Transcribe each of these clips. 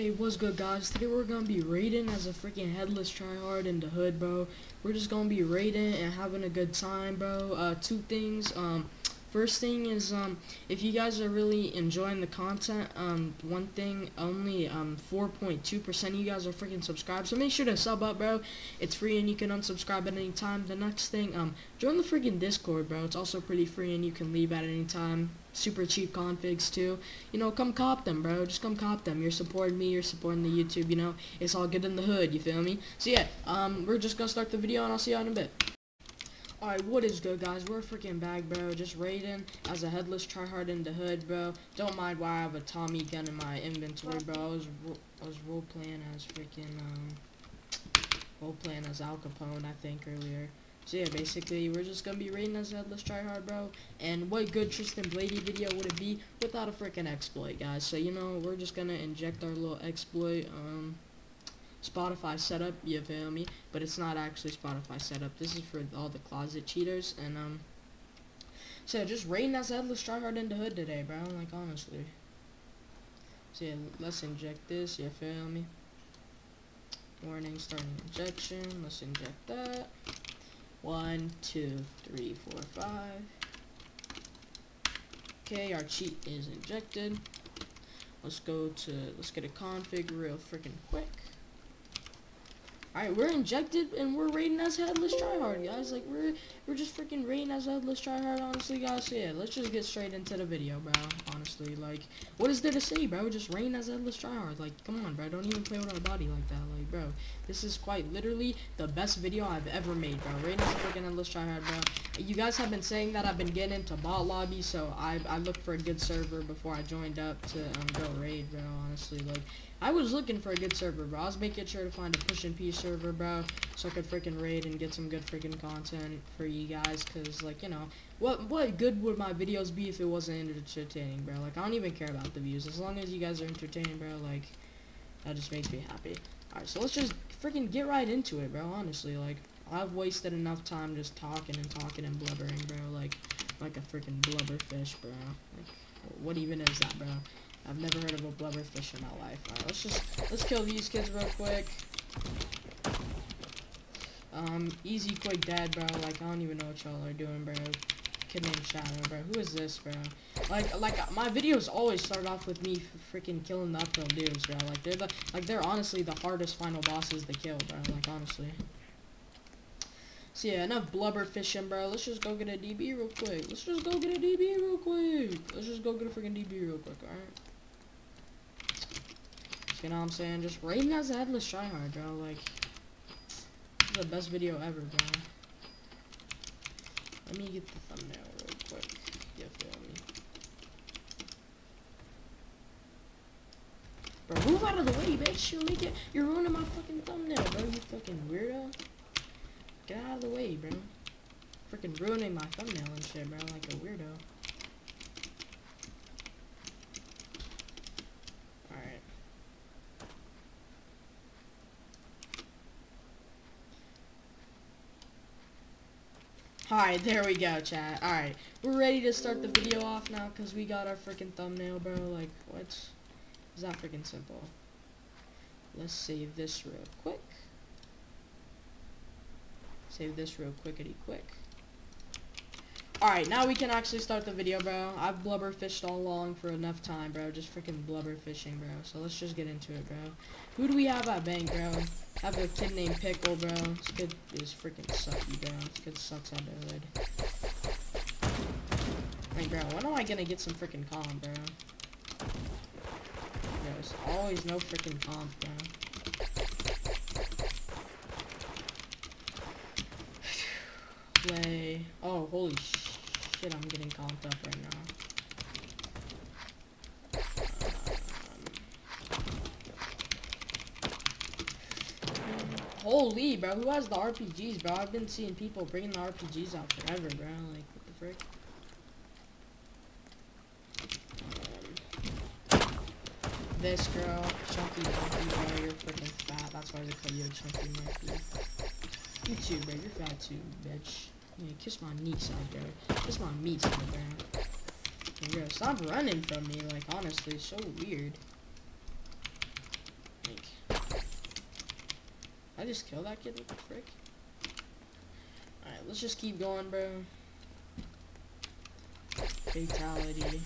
Hey, what's good, guys? Today we're gonna be raiding as a freaking headless tryhard in the hood, bro. We're just gonna be raiding and having a good time, bro. Uh, two things. Um, first thing is, um, if you guys are really enjoying the content, um, one thing only, um, 4.2% of you guys are freaking subscribed. So make sure to sub up, bro. It's free and you can unsubscribe at any time. The next thing, um, join the freaking Discord, bro. It's also pretty free and you can leave at any time super cheap configs too. You know, come cop them, bro. Just come cop them. You're supporting me. You're supporting the YouTube. You know, it's all good in the hood. You feel me? So yeah, um, we're just gonna start the video and I'll see you in a bit. Alright, what is good, guys? We're freaking back, bro. Just raiding as a headless tryhard in the hood, bro. Don't mind why I have a Tommy gun in my inventory, bro. I was I was role playing as freaking um role playing as Al Capone, I think earlier. So yeah, basically, we're just gonna be raiding as a Headless Tryhard, bro. And what good Tristan Bladi video would it be without a freaking exploit, guys? So, you know, we're just gonna inject our little exploit, um, Spotify setup, you feel me? But it's not actually Spotify setup. This is for all the closet cheaters, and, um, so just raiding as Headless Tryhard in the hood today, bro, like, honestly. So yeah, let's inject this, you feel me? Warning, starting injection, let's inject that. One, two, three, four, five. Okay, our cheat is injected. Let's go to, let's get a config real freaking quick. Alright, we're injected and we're raiding as headless tryhard, guys. Like we're we're just freaking raiding as headless tryhard, honestly, guys. So yeah, let's just get straight into the video, bro. Honestly, like, what is there to say, bro? Just raiding as headless tryhard. Like, come on, bro. Don't even play with our body like that, like, bro. This is quite literally the best video I've ever made, bro. Raiding as freaking headless tryhard, bro. You guys have been saying that I've been getting into bot lobby, so I I looked for a good server before I joined up to um, go raid, bro. Honestly, like. I was looking for a good server, bro. I was making sure to find a push and peace server, bro, so I could freaking raid and get some good freaking content for you guys. Cause like you know, what what good would my videos be if it wasn't entertaining, bro? Like I don't even care about the views as long as you guys are entertaining, bro. Like that just makes me happy. Alright, so let's just freaking get right into it, bro. Honestly, like I've wasted enough time just talking and talking and blubbering, bro. Like like a freaking blubberfish, bro. Like what even is that, bro? I've never heard of a blubberfish in my life. Alright, let's just, let's kill these kids real quick. Um, easy, quick, dead, bro. Like, I don't even know what y'all are doing, bro. Kid named Shadow, bro. Who is this, bro? Like, like, my videos always start off with me freaking killing the uphill dudes, bro. Like, they're the, like, they're honestly the hardest final bosses to kill, bro. Like, honestly. So yeah, enough blubber fishing, bro. Let's just go get a DB real quick. Let's just go get a DB real quick. Let's just go get a freaking DB real quick, alright? You know what I'm saying? Just raiding as a headless tryhard, bro. Like, this is the best video ever, bro. Let me get the thumbnail real quick. You feel me? Bro, move out of the way, bitch. You're making, you're ruining my fucking thumbnail, bro. You fucking weirdo. Get out of the way, bro. Freaking ruining my thumbnail and shit, bro. Like a weirdo. Alright, there we go, chat. Alright, we're ready to start the video off now because we got our freaking thumbnail, bro. Like, what? Is is that freaking simple? Let's save this real quick. Save this real quickity quick. Alright, now we can actually start the video, bro. I've blubber fished all along for enough time, bro. Just freaking blubber fishing, bro. So let's just get into it, bro. Who do we have at bank, bro? Have a kid named Pickle, bro. This kid is freaking sucky, bro. This kid sucks at the hood. Hey, bro, when am I gonna get some freaking comp, bro? There's always no freaking comp, bro. Play. Oh, holy shit, I'm getting comped up right now. Holy, bro, who has the RPGs, bro? I've been seeing people bringing the RPGs out forever, bro. Like, what the frick? This girl, Chunky Monkey, bro, you're freaking fat. That's why they call you a Chunky Monkey. You too, bro. You're fat too, bitch. Yeah, kiss my meat side, bro. Kiss my meat side, bro. Bro, stop running from me, like, honestly, so weird. I just kill that kid? What the frick? Alright, let's just keep going, bro. Fatality.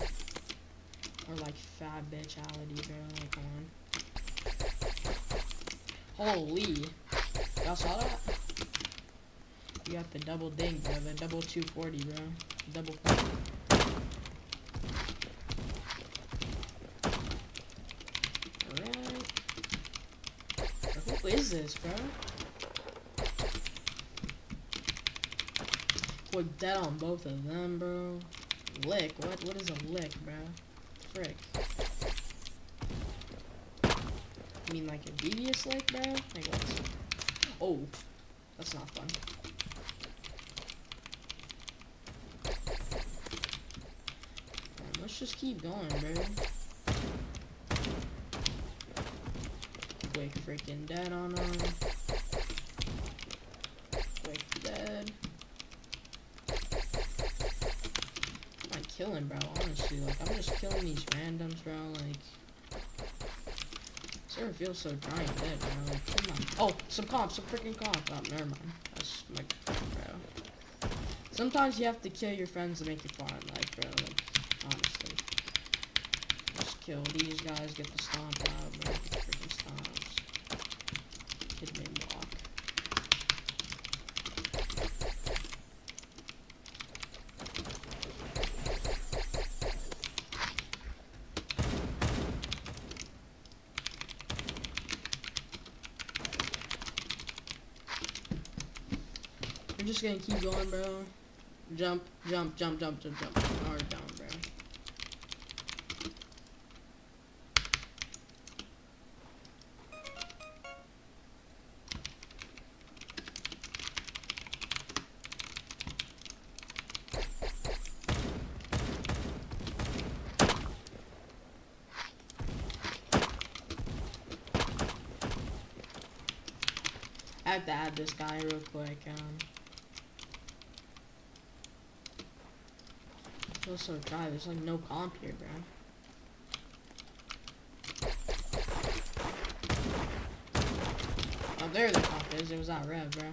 Or like fat bitchality, bro. Like, come on. Holy. Y'all saw that? You got the double ding, bro. The double 240, bro. Double 40. Alright. Who is this, bro? We're dead on both of them, bro. Lick? What? What is a lick, bro? Frick. You mean like a devious lick, bro? Like what? Oh, that's not fun. Let's just keep going, bro. Quick freaking dead on him. Quick dead. I'm killing, bro, honestly. Like, I'm just killing these randoms, bro. Like, Sarah feels so dry and dead, bro. Like, come on. Oh, some comp, some freaking comp. Oh, never mind. That's my, bro. Sometimes you have to kill your friends to make it fun, like, bro. Like, honestly. Kill these guys, get the stomp out, bro. The freaking stomps. Block. We're just gonna keep going, bro. Jump, jump, jump, jump, jump, jump. Or down, have to add this guy real quick. Um, I feel so dry. There's like no comp here, bro. Oh, there the comp is. It was that red, bro.